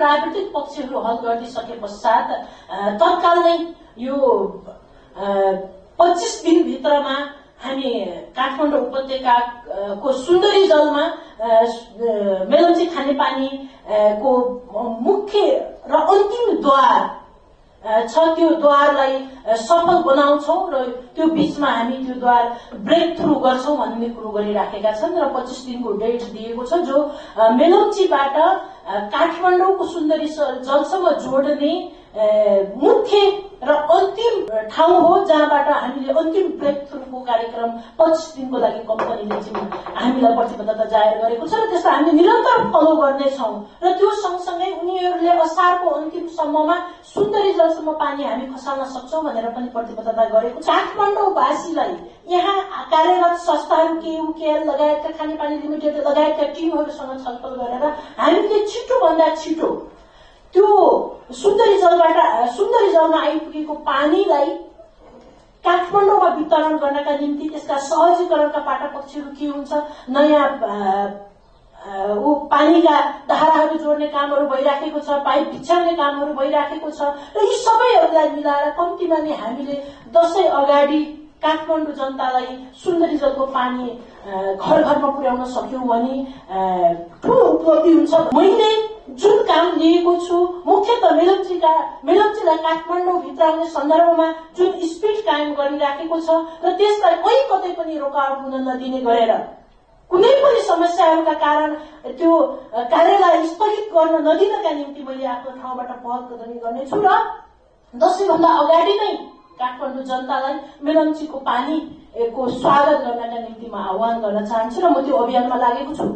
प्राविधिक पक्षहरू हल गरिदिइसके पश्चात तत्काल नै यो पच्चिस दिनभित्रमा हामी काठमाडौँ उपत्यकाको सुन्दरी जलमा मेलम्ची खानेपानीको मुख्य र अन्तिम द्वार छ त्यो द्वारलाई सफल बनाउँछौ र त्यो बीचमा हामी त्यो द्वार ब्रेक थ्रु गर्छौँ भन्ने कुरो गरिराखेका छन् र पच्चिस दिनको डेट दिएको छ जो अ, काठमाडौँको सुन्दरी जलसम्म जोड्ने मुख्य र अन्तिम ठाउँ हो जहाँबाट हामीले अन्तिम ब्रेक थ्रुको कार्यक्रम पच्चिस दिनको लागि कम्पनीले चाहिँ हामीलाई प्रतिबद्धता जाहेर गरेको छ र त्यसलाई हामीले निरन्तर फलो गर्नेछौँ। र त्यो सँगसँगै उनीहरूले असारको अन्तिमसम्ममा सुन्दरी जलसम्म पानी हामी खसाल्न सक्छौँ भनेर पनि प्रतिबद्धता गरेको छ। काठमाडौँवासीलाई यहाँ कार्यरत संस्थाहरू केयुकेएल लगायतका खानेपानी लिमिटेड लगायतका टिमहरूसँग छलफल गरेर हामीले छिटोभन्दा छिटो सुन्दरी जलबाट सुन्दरी जलमा आइपुगेको पानीलाई काठमाडौँमा वितरण गर्नका निम्ति त्यसका सहजीकरणका पाटा पक्षहरू के हुन्छ नयाँ ऊ पानीका धाराहरू जोड्ने कामहरू भइराखेको छ पाइप बिछ्याउने कामहरू भइराखेको छ र यी सबैहरूलाई मिलाएर कम्तीमा नै हामीले दसैँ अगाडि काठमाडौँ जनतालाई सुन्दरी जलको पानी घर घरमा पुर्याउन सक्यौँ भने ठुलो उपलब्धि हुन्छ। मैले जुन काम लिएको छु मुख्यत मेलम्चीका मेलम्चीलाई काठमाडौँ भित्र आउने सन्दर्भमा जुन स्पिड कायम गरिराखेको छ र त्यसलाई कहीँ कतै पनि रोकावट हुन नदिने गरेर कुनै पनि समस्याहरूका कारण त्यो कार्यलाई स्थगित गर्न नदिनका निम्ति मैले आफ्नो ठाउँबाट पहल कदमी गर्नेछु र दसैँभन्दा अगाडि नै काठमाडौँ जनतालाई मेलम्चीको पानीको स्वागत गर्नका निम्ति म आह्वान गर्न चाहन्छु र म त्यो अभियानमा लागेको छु।